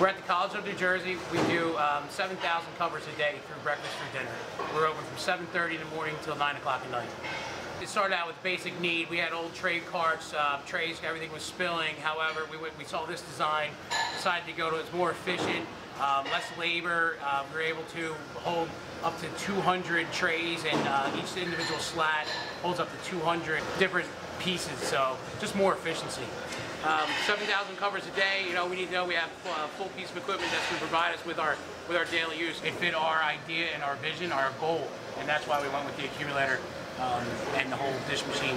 We're at the College of New Jersey. We do um, 7,000 covers a day through breakfast through dinner. We're open from 7.30 in the morning till 9 o'clock at night. It started out with basic need. We had old trade carts, uh, trays, everything was spilling. However, we, went, we saw this design, decided to go to it's more efficient, um, less labor. Uh, we were able to hold up to 200 trays and uh, each individual slat holds up to 200 different pieces, so just more efficiency. Um, 7,000 covers a day. You know, we need to know we have a full piece of equipment that's going to provide us with our with our daily use. It fit our idea and our vision, our goal, and that's why we went with the accumulator um, and the whole dish machine